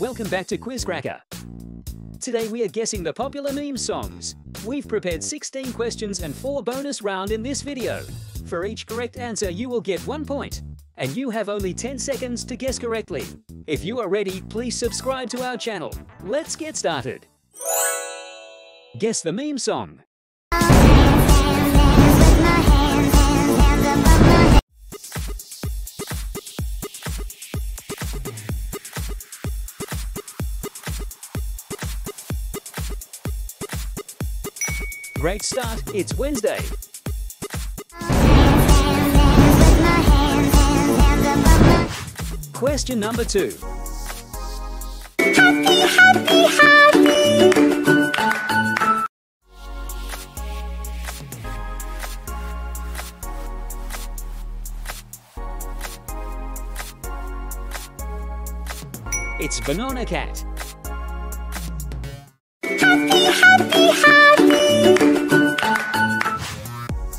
Welcome back to Quizcracker. Today we are guessing the popular meme songs. We've prepared 16 questions and 4 bonus round in this video. For each correct answer you will get 1 point. And you have only 10 seconds to guess correctly. If you are ready, please subscribe to our channel. Let's get started. Guess the meme song. Great start, it's Wednesday. Question number two. Happy, happy, happy. It's Banana Cat.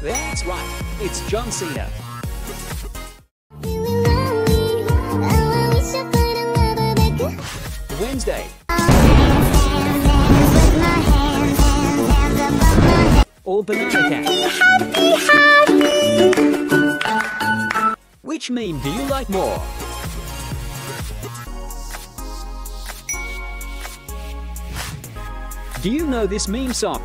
That's right, it's John Cena. Wednesday. Or Banana Cat. Which meme do you like more? Do you know this meme song?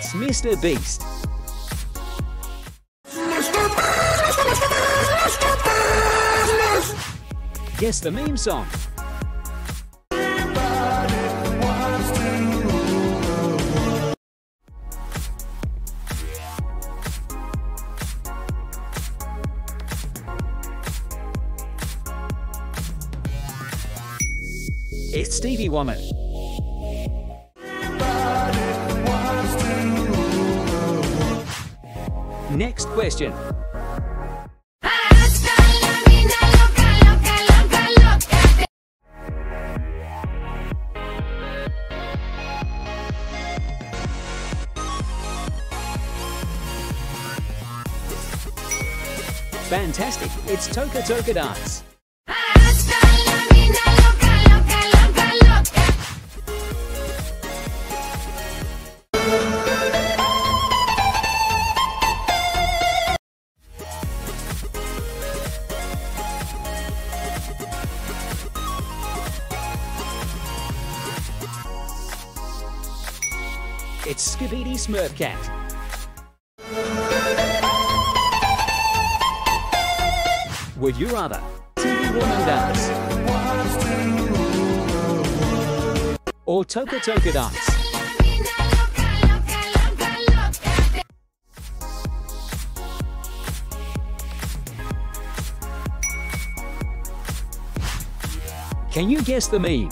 It's Mr. Beast. Guess the meme song. It's Stevie Wonder. Next question. Fantastic, it's Toca Toca Dance. It's Skibidi Smurf Cat. Would you rather TV Woman Dance or Toca Toca Dance? Can you guess the meme?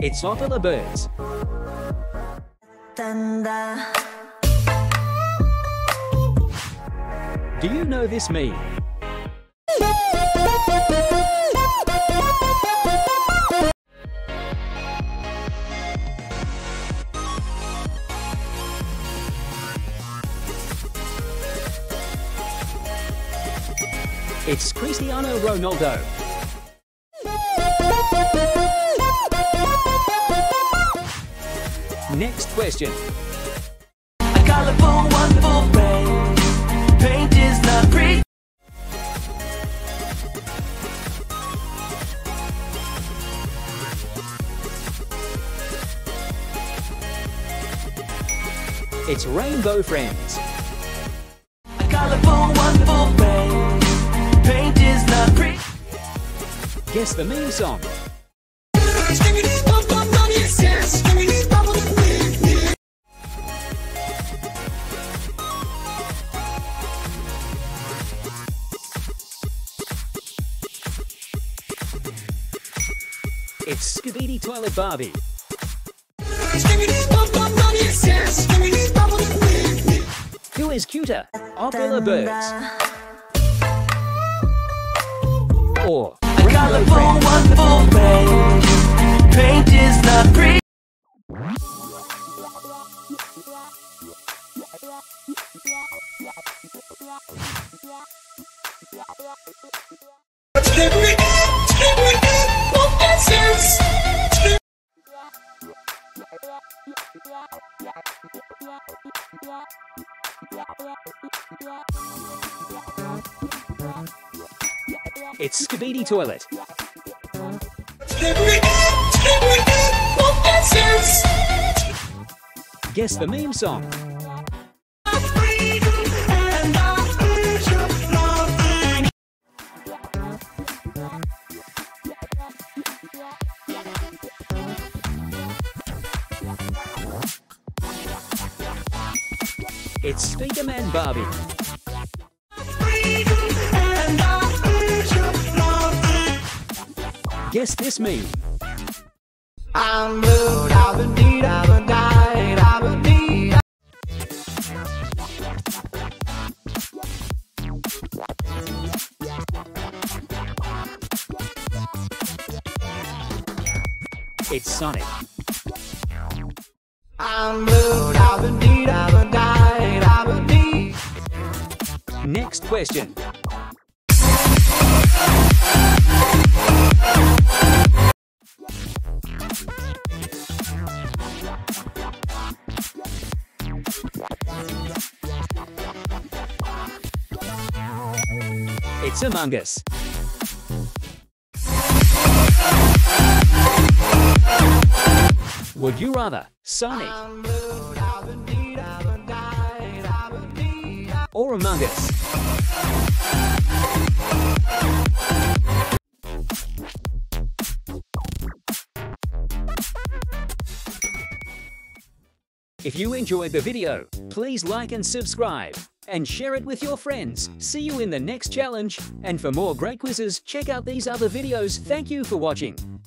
It's the Birds. Do you know this meme? It's Cristiano Ronaldo. Next question. It's Rainbow Friends. Guess the meme song. It's Skibidi Toilet Barbie. Who is cuter, Opera Birds? Or Colorful, Friends? It's Skibidi Toilet. Guess the meme song. It's Speakerman Barbie. Guess this meme. I'm blue, I've been deed, I've been died, I've been deed. It's Sonic. I'm blue, I've been deed, I've been died, I've been deed. Next question. It's Among Us. Would you rather Sonic or Among Us? If you enjoyed the video, please like and subscribe and share it with your friends. See you in the next challenge. And for more great quizzes, check out these other videos. Thank you for watching.